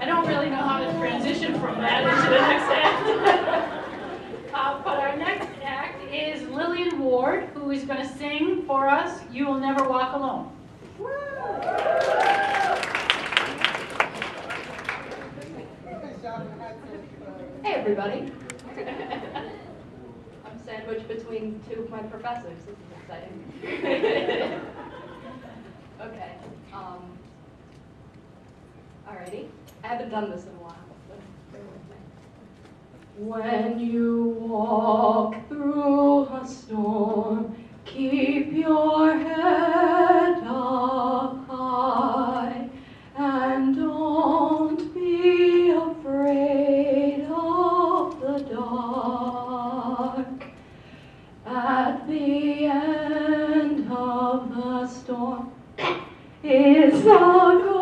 I don't really know how to transition from that into the next act. uh, but our next act is Lillian Ward, who is going to sing for us You Will Never Walk Alone. Hey, everybody. I'm sandwiched between two of my professors. This is exciting. okay. Um, alrighty. I haven't done this in a while. When you walk through a storm, keep your head up high and don't be afraid of the dark. At the end of the storm is a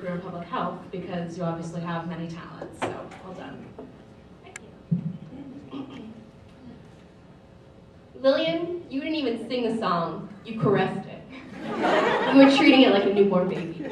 career in public health because you obviously have many talents, so well done. Thank you. Lillian, you didn't even sing the song. You caressed it. You were treating it like a newborn baby.